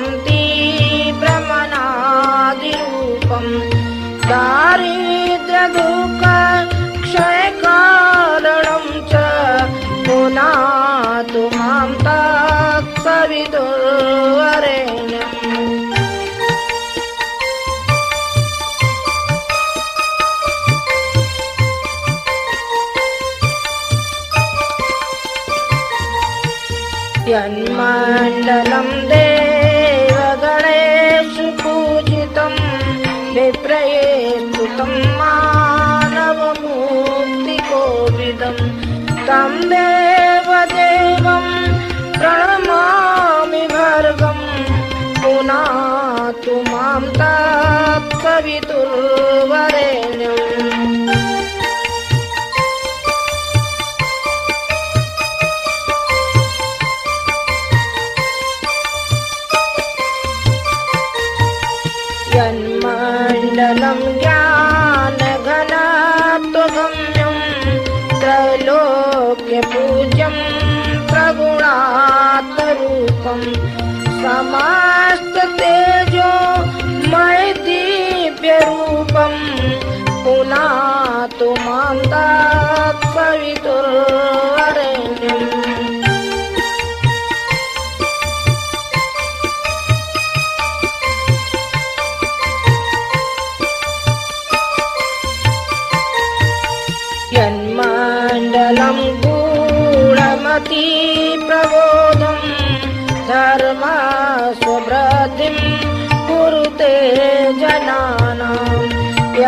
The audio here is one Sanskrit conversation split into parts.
न्ति भ्रमणादिरूपम् कारित यन्मण्डलं देवगणेषु पूजितं विप्रयेतुकं मानवमूर्तिकोविदं तं तेजो मै दिव्यरूपं पुना तु मां दात्सवितु जन्ममण्डलं गुणमती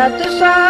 at the side.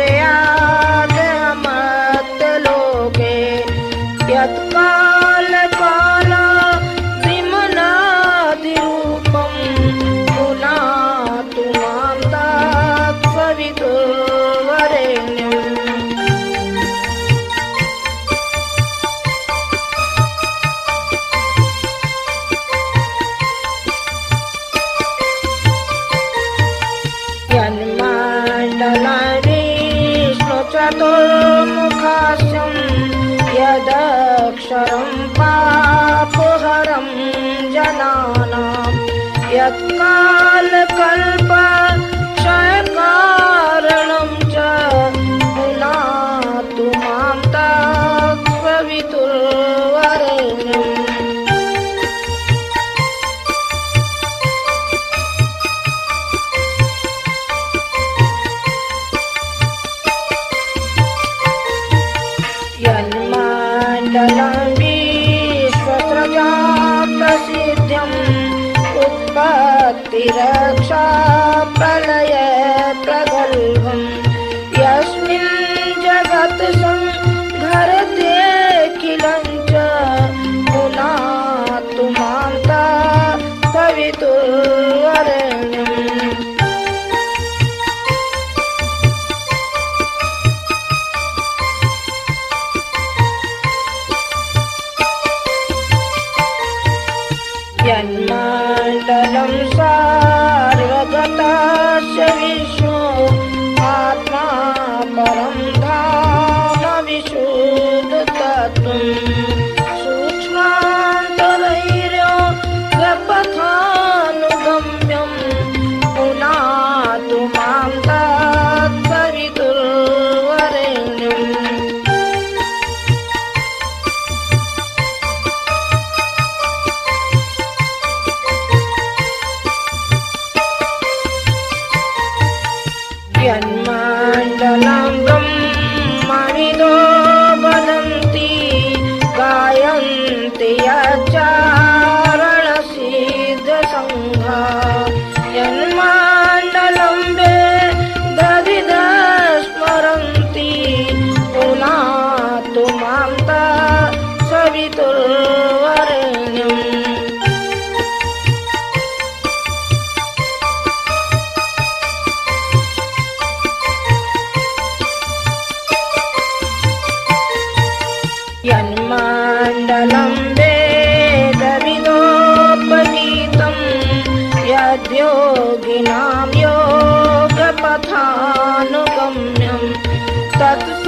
या शरं पापहरं जनानां यत्कालकल् रक्षा प्र सवितुर्वरेण्यम् यन्माण्डलं वेदविदोपनीतं यद्योगिनां योगपथानुगम्यं तत्सर्ववेदं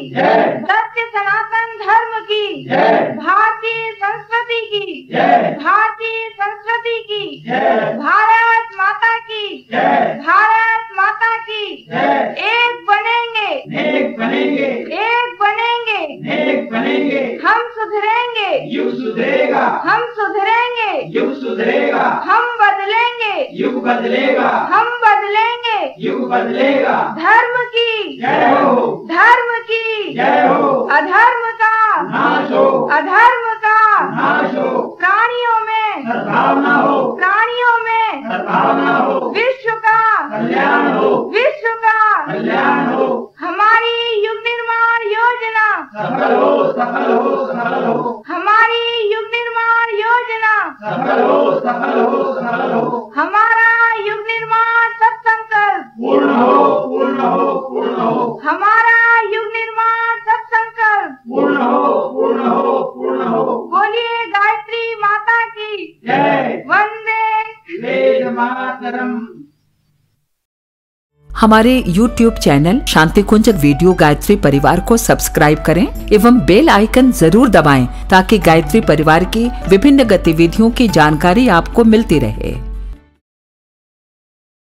की जय। सत्य सनातन धर्म की जय। भारतीय संस्कृति की जय भारतीय संस्कृति की जय भारत माता की जय भारत माता की जय एक बनेंगे नेक बनेंगे एक बनेंगे बनेंगे हम सुधरेंगे। युग सुधरेगा। हम सुधरेंगे। युग सुधरेगा। हम बदलेंगे। युग बदलेगा। हम बदलेंगे। युग बदलेगा। धर्म की। जय हो। धर्म की। जय हो। अधर्म का। नाश हो। अधर्म का नाश हो प्राणियों में सद्भावना हो प्राणियों में सद्भावना हो विश्व का कल्याण हो विश्व का कल्याण हो हमारी युग निर्माण योजना सफल हो सफल हो सफल हो हमारी युग निर्माण योजना सफल हो सफल हो हमारा युग निर्माण सत्संकल्प पूर्ण हो पूर्ण हो पूर्ण हो। हमारा युग निर्माण सत्संकल्प पूर्ण हो पूर्ण हो पूर्ण हो। बोलिए गायत्री माता की। जय। वंदे। वेद मातरम। हमारे यूट्यूब चैनल शांति कुंज वीडियो गायत्री परिवार को सब्सक्राइब करें एवं बेल आइकन ज़रूर दबाएँ ताकि गायत्री परिवार की विभिन्न गतिविधियों की जानकारी आपको मिलती रहे।